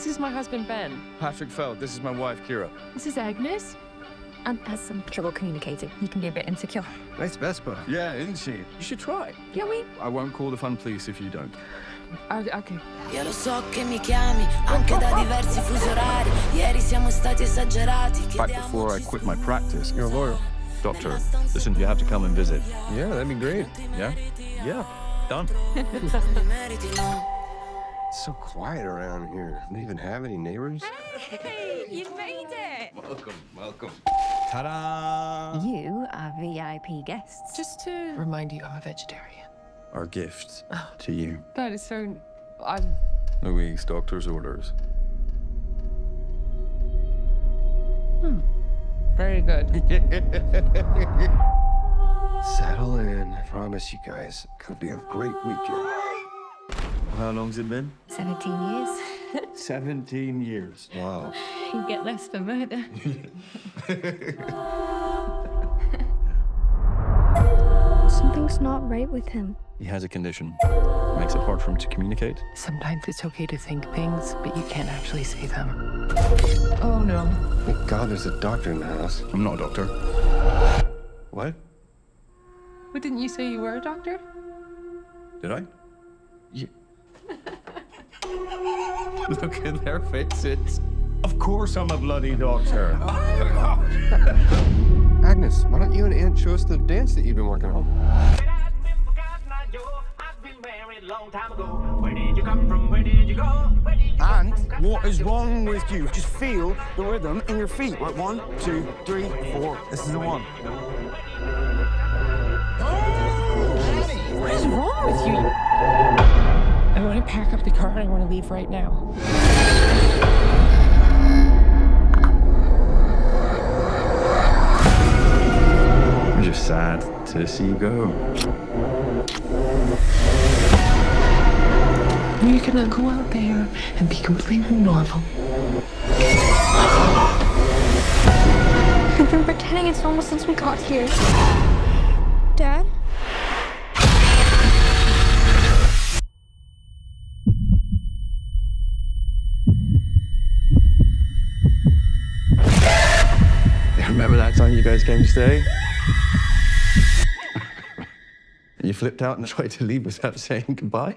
This is my husband, Ben. Patrick Feld, this is my wife, Ciara. This is Agnes. and has some trouble communicating. He can be a bit insecure. Nice Vespa. Yeah, isn't she? You should try. Yeah, we. I won't call the fun police if you don't. Okay. Io lo so che mi chiami anche da diversi fusi orari. Ieri siamo stati esagerati. Back before I quit my practice. You're a lawyer. Doctor, listen, you have to come and visit. Yeah, that'd be great. Yeah? Yeah. Done. se meriti, no. It's so quiet around here. don't even have any neighbors? Hey, you made it! Welcome, welcome. Ta-da! You are VIP guests. Just to remind you, I'm a vegetarian. Our gift to you. That is so. I'm. Louise, doctor's orders. Hmm. Very good. Settle in. I promise you guys, it could be a great weekend. How long's it been? 17 years. 17 years. Wow. You get less for murder. Something's not right with him. He has a condition. Makes it hard for him to communicate. Sometimes it's okay to think things, but you can't actually say them. Oh no. Thank God there's a doctor in the house. I'm not a doctor. What? But didn't you say you were a doctor? Did I? Yeah. Look at their faces. Of course I'm a bloody doctor. Agnes, why don't you and Ant show us the dance that you've been working on? And what is wrong with you? Just feel the rhythm in your feet. Right, one, two, three, four. This is the one. What is wrong with you? I want to pack up the car and I want to leave right now. I'm just sad to see you go. You're gonna go out there and be completely normal. We've been pretending it's normal since we got here. That time you guys came to stay? and you flipped out and tried to leave without saying goodbye?